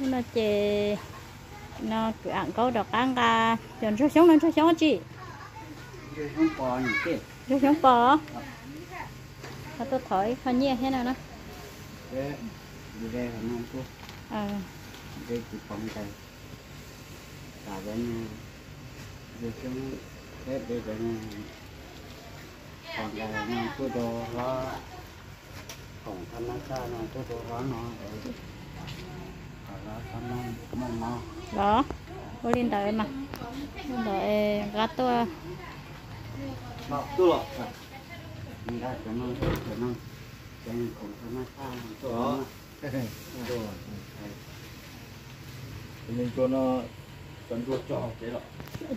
nó chè nó cứ ăn câu được ăn cả chọn số sống lên số sống chị? Không có những cái số sống bò? Nó tôi thổi không nhẹ thế nào nó Thế đi đây là năm phút ờ. Đây chỉ phòng tay Cả bên Đi xuống Thế đi bên Còn đây là năm phút đồ đó Còn thân nó xa nó phút đồ đó nó Để Còn đó thân nó mong nó đó. Cô lên đợi mà. Lên đợi gato. Đó, Mình cho nó. Cần ruột cho thế đó.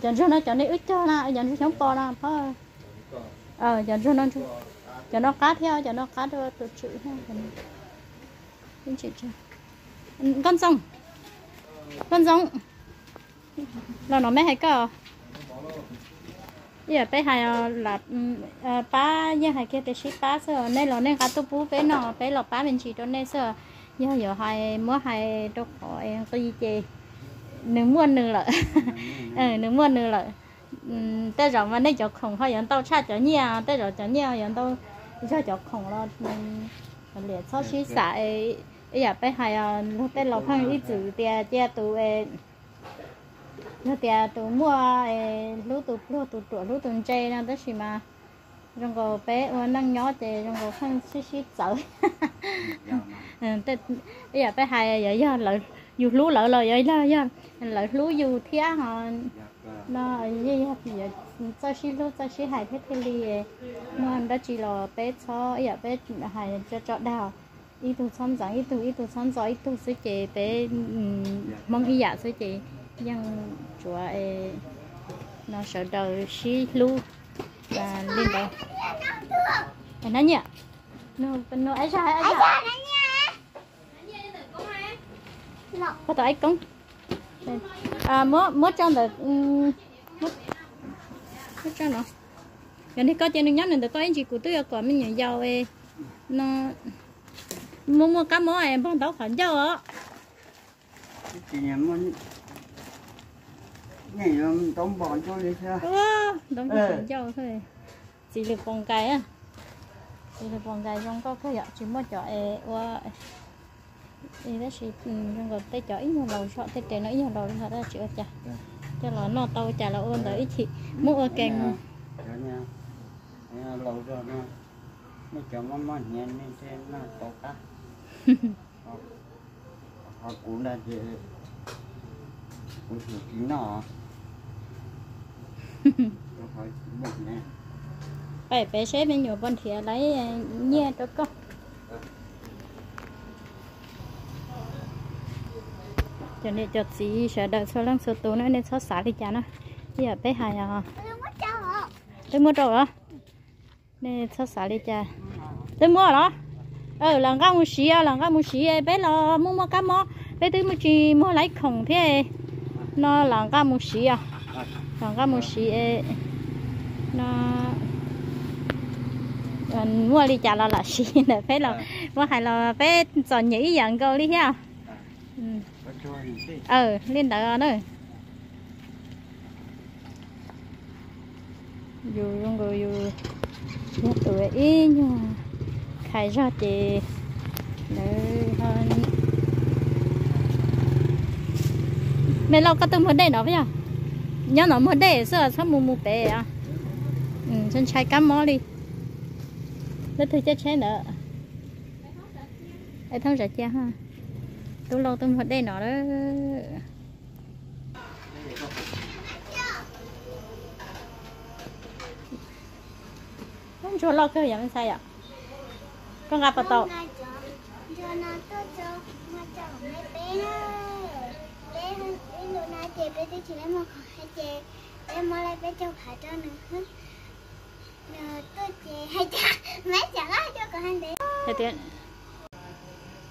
chọn số nó chọn đi ít cho nó chọn số sống bò nó phải ờ chọn số nó chọn nó cá theo chọn nó cá đưa tự chữ ha con rồng con giống. Là nó mới hay cơ giờ bé hay ờ, là ừ, ba giờ hay kia bé ship ba sợ nên là nên cả tu bú bé nó bé là ba mình chỉ cho nên sợ giờ giờ hay mua hay đâu có em có gì chơi nửa mua nửa lợi. Ờ nửa mua nửa lợi. Ừ, tới rồi mà nên cho khổng hay dẫn tao cha cho nhà tới rồi cho nhà dẫn tao cho cho khổng lo liệt sau khi xài ấy giờ bé hay lúc tới lộc hàng ít chữ tia tia tụ ấy nó tia tụ mua lúc tụ lúc tụ tụ lúc tụ chơi nó tới gì mà. Trong có bé mà năng nhỏ thì trong có khăn xí xí sợ tới giờ bé hay giờ giờ lợi dù lú lợi lợi vậy đó giờ lợi lú dù thía họ nó như vậy cho xí lú cho xí hại thế li mà đó chỉ là bé cho giờ bé hại cho cho đào ít tu son giỏi ít tu ít tu son giỏi ít tu sứ chị bé mong hy dạ sứ chị nhưng chúa nó sợ đầu xí lu và lên đây phải nói nhỉ? Nó nó ấy sao ấy sao? Có tao ấy cũng à mua mua cho được mua mua cho nó gần đây có trên được nhớ nên được có anh chị của tôi à? có mình nhảy giàu ấy. Nó mua mua cá mó em bằng tao khoản giàu á. Chị nhà muốn Nhảy làm tóm bọn cho đi sao đóng cái khoản giàu thôi. Chỉ được bằng cái á. Chỉ được bằng cái trong có cái chỉ mua cho em qua thì đó chỉ trong cái tay cho ít nhiều lầu chọn tay trẻ nó ít nhiều lầu thì đó chịu chả. Cho nó nó tao chả là ôn tới chị. Mua ở Cho nha. Nha lâu rồi nó Nó cho mắm mắm nhẹ nên xem nó có cá Họ- cũng đã dễ Cũng hiểu kín nó phải phải xếp bên nhiều bên thiệt lấy ờ, nhẹ cho con. Cho nên cho chị sẽ đợi số lần số tố nữa nên số xả đi chả nó bây giờ bé hài à tôi mua rồi đó nên số xả đi chả. Tôi mua đó ờ lần cái mua xí à lần cái mua xí bé là mua mua cái mò bé tôi mua chỉ mua lấy khổng thế nó lần cái mua xí à. Lần cái mua xí nó ờ, mua đi chả là là xí nè. Bé là mua hay là bé chọn nhỉ dạng câu đi ha. Ừ. Ờ lên đó nữa dù luôn rồi dù nhất tuổi ý nhưng khai ra thì nơi hơn mẹ lâu có từng vấn đề nó bây giờ nhớ nó vấn đề sửa sắp mù mù bé à? Ừ chân trái cắm mò đi. Nó thử chết chết nữa. Ai thông sẽ cha ha. Tôi lâu tôi vấn đề nó đó. Không cho lo cái gì sai à? Con gặp bà lấy bé cho cho nữa. Hết rồi tôi chị hai cha mấy chả lá cho cả hai bé thời tiết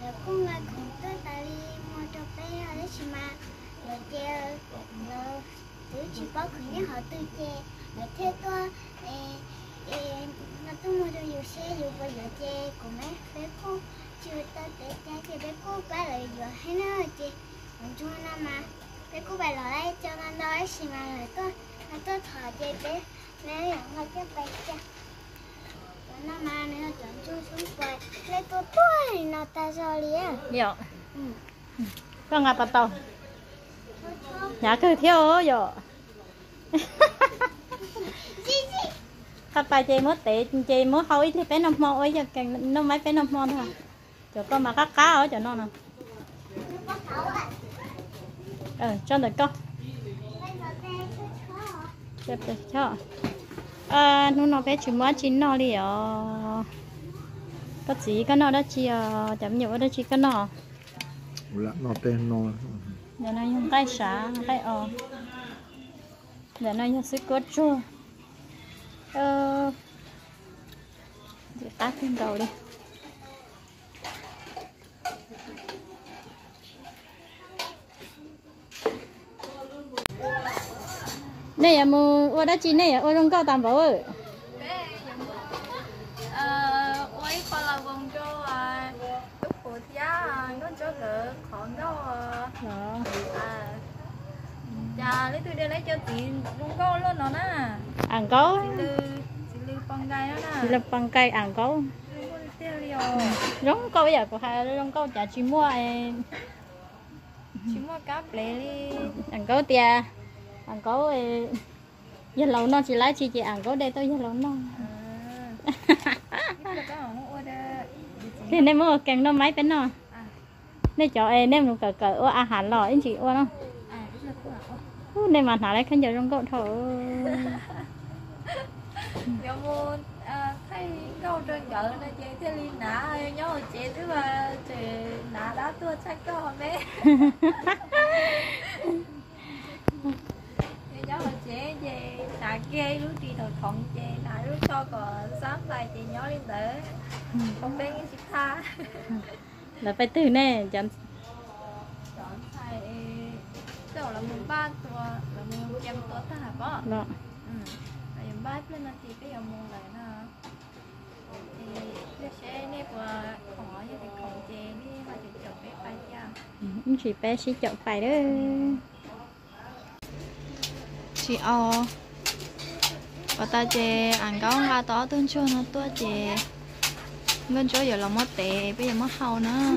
rồi cũng là cùng tôi tại đi mua cho bé ở đấy chị mà rồi chị rồi tôi chỉ có khởi nhớ họ tôi rồi thế tôi nó tôi mua cho nhiều xe nhiều bây giờ chị của mấy bé cô chưa tới để cha chị bé cô ba lại giờ hay nó chị nói chung là mà bé cô bài nói đây cho nó nói xì mà rồi tôi nó tôi thở chơi bé nếu là cái bài cha nó mà nếu chọn chung xuống quay lấy tôi tôi nó ta cho liền Dạ. ừ Con ngà tàu tàu. thôi thôi Nhà cứ theo dạ. gì gì Các bà chị mới tệ chị mới hỏi thì bé nó mò ấy cho càng nó mấy bé nó mò thôi. Cho con mà các cá ở cho nó nè. à Ờ, cho được con. giờ Đẹp được cho. À, nó nó bé chỉ mới chín nó đi ở. Có gì cái nó đó chi ờ chấm nhiều đó chi cái nó. Lạ nó tên nó. Để nó dùng cái xả cái ờ. Để nó dùng sức cốt chua. Ờ. Để tắt thêm đầu đi. này à mua ở đó chi này à ở trong cao tạm bảo ơi ờ quay qua là vòng cho à lúc của thia nó cho gỡ khoảng à đó chà lấy tôi đi lấy cho tiền luôn có luôn nó nè ăn có. Chị lư chị lư con gai đó nè là bằng cây ăn có. Giống câu giờ của hai giống câu chả chỉ mua em. Chỉ mua cá plé đi. Ăn có tia. Ăn có giờ lâu nó chỉ lấy chỉ chỉ ăn có đây tôi giờ lâu nó. À. Không thế nên mua càng nó mấy bên nó. Nên cho em nên cỡ cỡ ô à hẳn lò anh chị ô nó nên mà thả lấy khăn giờ trong cậu thở. Giờ mua à thấy câu trên chợ nó chị thế liên nã nhớ chị thứ mà chị nã đã tua chắc có mấy Thì nhớ là chị về nà ghê lúc đi thôi không chị nà lúc cho còn sáng lại chị nhớ lên để không bên cái chị tha. Là phải từ nè chẳng kiểu là mùng ba tuổi là mùng trăm tuổi ta hả bó đó ừ. Là mùng ba lên là thì bây giờ mùng lại nè thì bây sẽ nếp và hỏi thì không chị đi mà chị chụp cái bài cha. Chị bé sẽ chọn phải đó. Chị ờ và ta chè ăn có nga tó tương cho nó tua chè. Ngân chỗ giờ là mất tệ bây giờ mất hậu nữa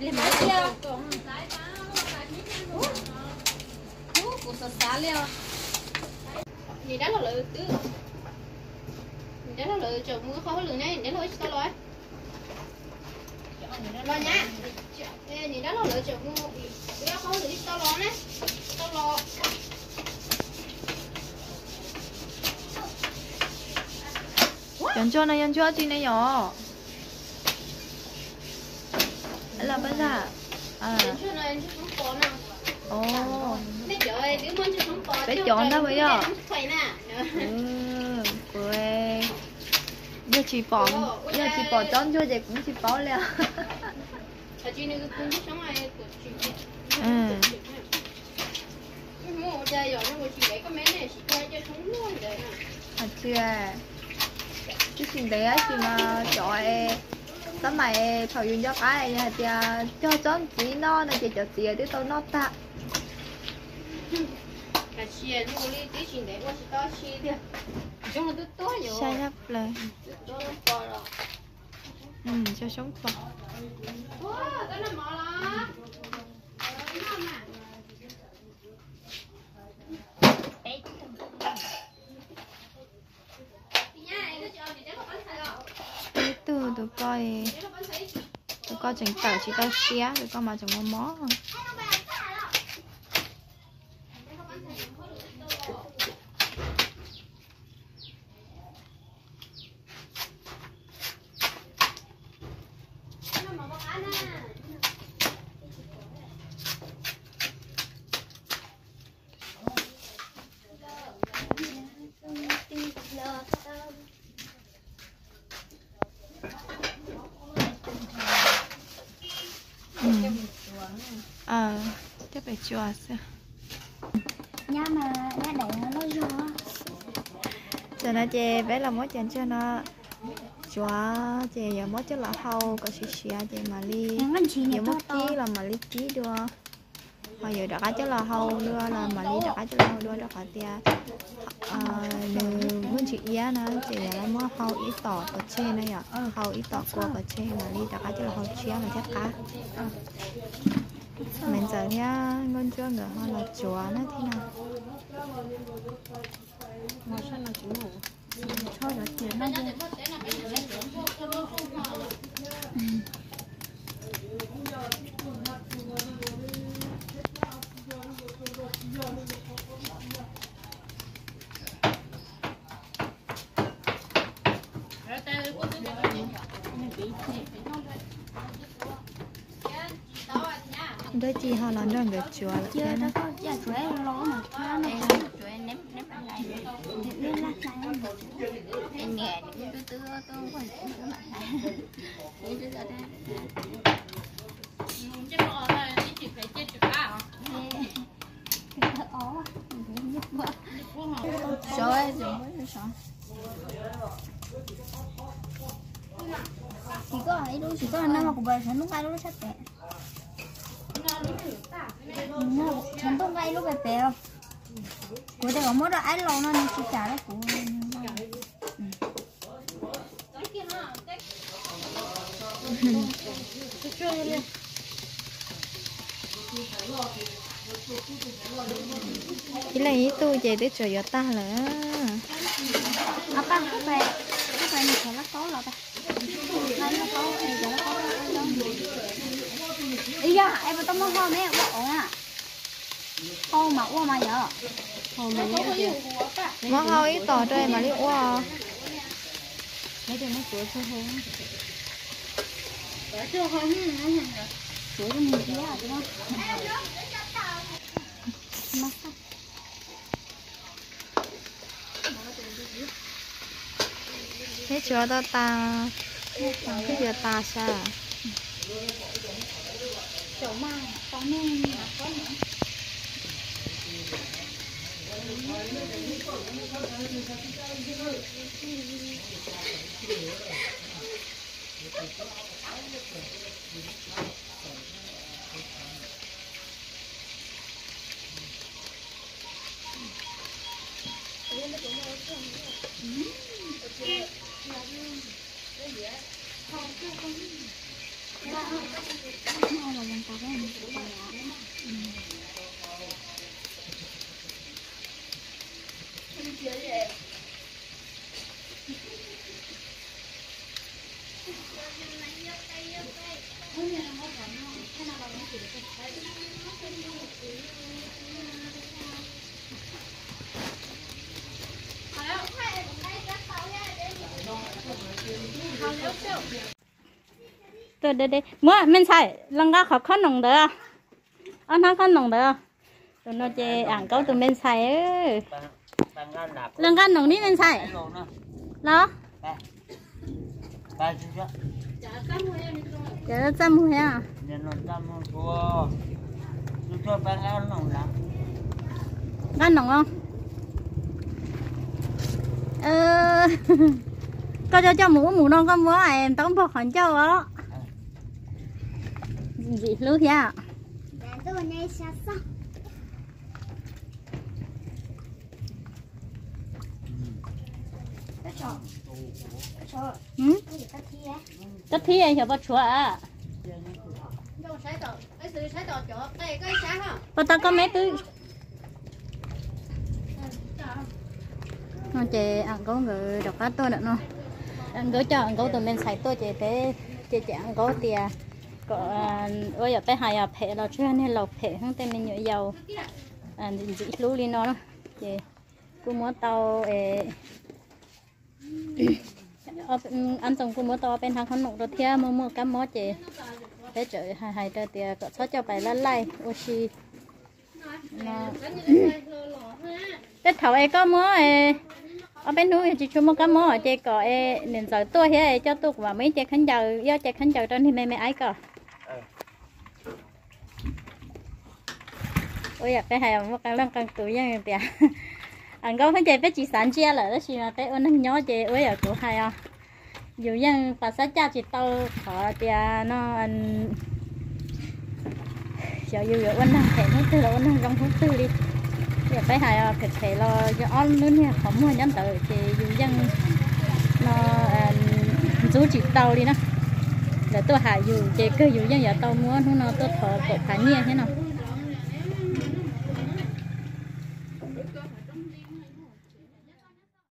lên máy chưa Ủa, sao xả leo Nhìn đó là lợi tứ Nhìn đó là lợi chờ mưa khó lượng này, nhìn đó là sao loại Lo nhá Nhìn đó là lợi chờ mưa Bây giờ khó lượng sao lo nè Sao lo 연주하나 연주하지네 요 là bây giờ à. Ồ. Bé chọn đó bây giờ. Ừ quê. Giờ chị bỏ giờ chị bỏ chón cho chị cũng chị bỏ liền ừ. chỉ chỉ à chưa. Chứ xin đấy chị mà chọi tấm mày thầu dùng cho cái này thì à, cho chón chỉ nó này chị cho chị để tao nó ta. Cả chia nó đi tí chỉ để qua chỉ to chia đi Chúng là nhấp ừ cho sống bò Ủa, cái này là cái từ tụi coi tụi coi chẳng tờ chỉ tao xé tụi coi mà chẳng có mó không ừ. ờ xem. Nhà mà đẩy nó vô cho nó chê bé là mối chén cho nó chúa chị giờ mất chắc là hậu có xí xí chị mà chỉ giờ to. ký là mà đi ký đưa bây giờ đã chắc là hậu đưa là mà đi đã chắc là hậu đưa đó phải tia. À nếu muốn chị ý nè chị là mất hậu ít tỏ có trên này à hậu ít tỏ qua có trên mà đi đã chắc là hậu chia mà chắc cá mình giờ nha ngon chưa? Nữa hoa là chúa nó thế nào? Cho rồi tiền. Nó đây chị họ là nó người chúa là chưa nó có chưa chúa em lỗ mà thoa này là chúa em nếp nếp lại nếp lát lại em nhẹ tôi tôi tôi không còn nếp nữa mà tôi chưa ra đây chắc nó ở đây chỉ phải chết chữ à cái thợ ó mình nhấp quá rồi rồi mới rồi chỉ có ấy đâu chỉ có năm mà cũng về sẽ lúc ai đâu nó sắp đẹp chúng tôi vay lúc về bè không của đây có mỗi đợt ăn lâu nó nên chị trả đấy của cái này tôi chạy tới trời ta là à ba không phải không phải mình phải lắc tối rồi ta. Ý da em mà tao muốn hoa mấy quả ổn à hoa mà hoa mà giờ hoa mà nhớ kìa. Món hao ý tỏ trời mà đi qua lấy được nó chuối cho hơn chuối cho mình kia à đúng không? Mắc á. thế chúa ta ta cái giờ ta sao chỗ mà có tôi đây đây mua mình xài. Lần ga khóc khăn nồng đỡ ăn thang khăn nồng đỡ tụi nó chơi ăn câu tụi mình xài lần ga nồng đi mình xài. Nó đó. Nó chăm mua ha nó nó nó ga nồng không? Ờ. Có cho cho mũ mũ non con mua em? Tao bỏ khoản cho đó gì lú ya Để tôi này sao sao Cái trò Cái trò ừ Cái gì ta thi á tất thi ai hiểu bao chúa à Bà ta có mấy thứ nó chị ăn có người đọc hết tôi nữa nó ăn có cho ăn có tụi mình xài tôi chị thế chị chị ăn có tiền có à, ôi giờ bé hai giờ phê là chưa nên lọc phê không tên mình nhớ dầu à dị lú đi nó chị cô muốn tàu ăn xong cô muốn tàu bên thằng con nụ rồi thia, mua mua cá mó chị bé trời hai hai trời tiệt à, có sót cho bài lăn lại ô nó cái thầu ấy có mua ấy ở bên núi chỉ chung một cái mỏ chị có nên giờ tôi hết cho tôi và mấy chị khán giờ do chị khán giờ trên thì mẹ mẹ ấy có ôi à cái hay một cái lăng căng túi như vậy anh có phải chơi với chị sáng chia là đó chị mà cái ôn nhỏ chị. Ôi à cũng hay à dù dân và sát cha chị tao họ thì à, nó anh giờ dù giờ ôn năng thể nó từ là ôn năng trong hút tư đi. Giờ phải hay thực thể lo cho on nữa nha, không mua nhắn tới thì dù dân nó à, dù chị tao đi nó là tôi hại dù chỉ cứ dù dân giờ tao muốn, nó tôi thở cổ khá nhẹ thế nào?